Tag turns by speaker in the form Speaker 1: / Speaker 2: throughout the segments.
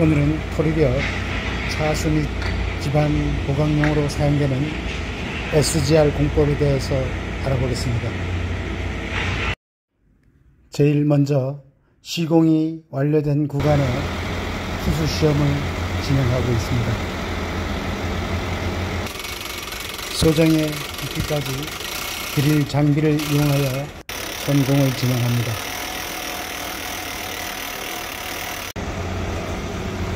Speaker 1: 오늘은 토리벽 차수 및 집안 보강용으로 사용되는 SGR 공법에 대해서 알아보겠습니다. 제일 먼저 시공이 완료된 구간에 수수 시험을 진행하고 있습니다. 소정의 깊이까지 드릴 장비를 이용하여 선공을 진행합니다.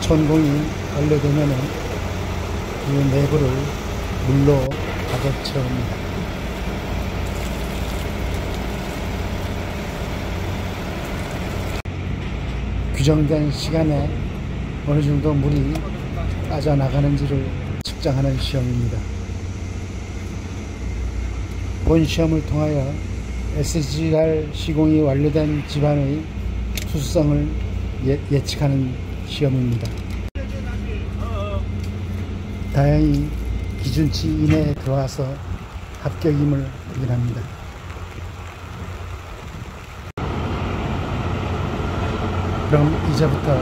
Speaker 1: 천공이 완료되면 그 내부를 물로 가득 채웁니다. 규정된 시간에 어느 정도 물이 빠져나가는지를 측정하는 시험입니다. 본 시험을 통하여 SGR 시공이 완료된 집안의 수수성을 예, 예측하는 시험입니다. 다행히 기준치 이내에 들어와서 합격임을 확인합니다. 그럼 이제부터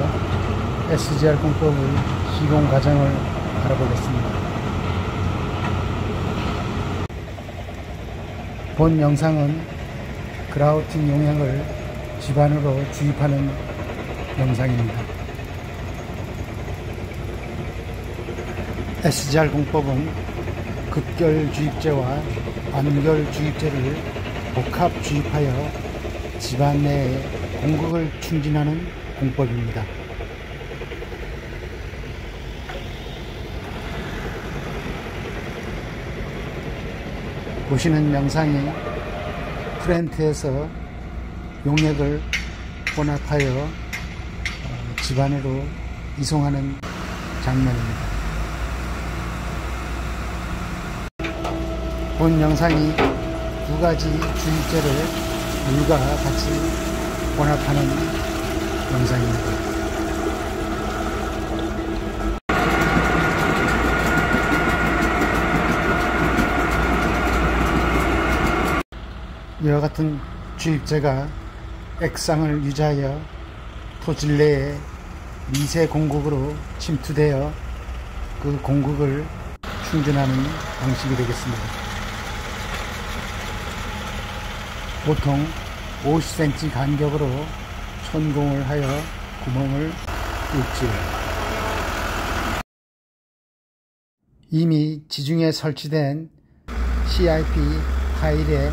Speaker 1: SGR 공법의 시공 과정을 알아보겠습니다. 본 영상은 그라우팅 용액을 집안으로 주입하는 영상입니다. SGR 공법은 급결 주입제와 완결 주입제를 복합 주입하여 집안 내에 공극을 충진하는 공법입니다. 보시는 영상이 프렌트에서 용액을 혼합하여 어, 집안으로 이송하는 장면입니다. 본 영상이 두 가지 주입제를 물과 같이 혼합하는 영상입니다. 이와 같은 주입제가 액상을 유지하여 토질 내에 미세 공극으로 침투되어 그 공극을 충전하는 방식이 되겠습니다. 보통 50cm 간격으로 천공을 하여 구멍을 뚫지요. 이미 지중해 설치된 CIP 파일의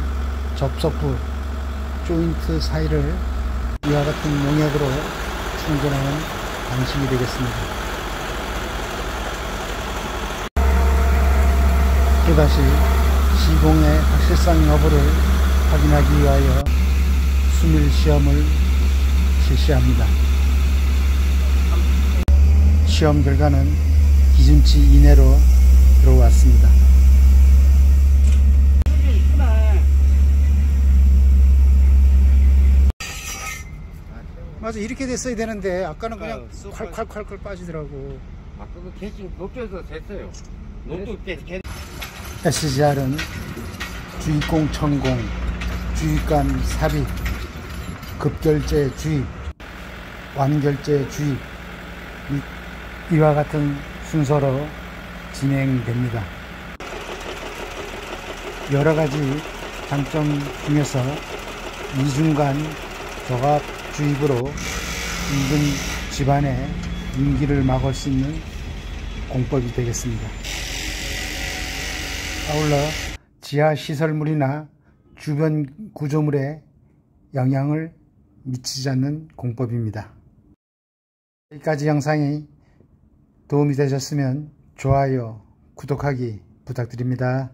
Speaker 1: 접속부 조인트 사이를 이와 같은 용액으로 충전하는 방식이 되겠습니다. 또다시 시공의 확실성 여부를 확인하기 위하여 수밀 시험을 실시합니다. 시험 결과는 기준치 이내로 들어왔습니다. 맞아 이렇게 됐어야 되는데 아까는 그냥 콸콸콸콸 빠지더라고
Speaker 2: 아까 그 개칭 녹조에서 됐어요. 개.
Speaker 1: SGR은 주입공 천공, 주입간 삽입, 급결제 주입, 완결제 주입 이, 이와 같은 순서로 진행됩니다. 여러 가지 장점 중에서 이중간 조합 주입으로 인근 집안의 인기를 막을 수 있는 공법이 되겠습니다. 아울러 지하 시설물이나 주변 구조물에 영향을 미치지 않는 공법입니다. 여기까지 영상이 도움이 되셨으면 좋아요, 구독하기 부탁드립니다.